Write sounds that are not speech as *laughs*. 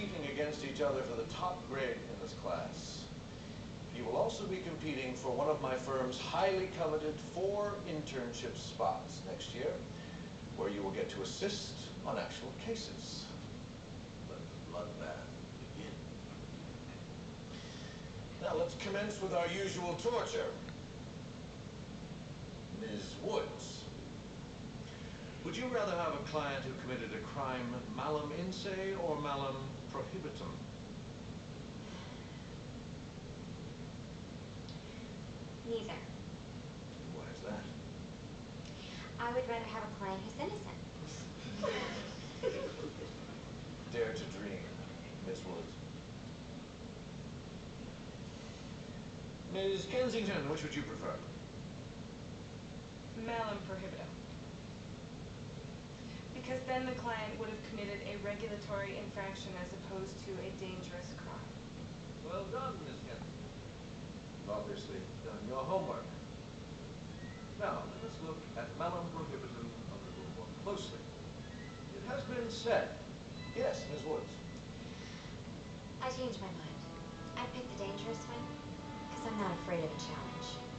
competing against each other for the top grade in this class. You will also be competing for one of my firm's highly coveted four internship spots next year, where you will get to assist on actual cases. Let the bloodbath begin. Now let's commence with our usual torture. Ms. Woods. Would you rather have a client who committed a crime malum in se or malum prohibitum? Neither. Why is that? I would rather have a client who's innocent. *laughs* Dare to dream, Miss Woods. Ms. Kensington, which would you prefer? Malum prohibitum. Because then the client would have committed a regulatory infraction as opposed to a dangerous crime. Well done, Miss Kensington. Obviously done your homework. Now, let us look at malum prohibitum a little more closely. It has been said. Yes, Miss Woods. I changed my mind. I picked the dangerous one because I'm not afraid of a challenge.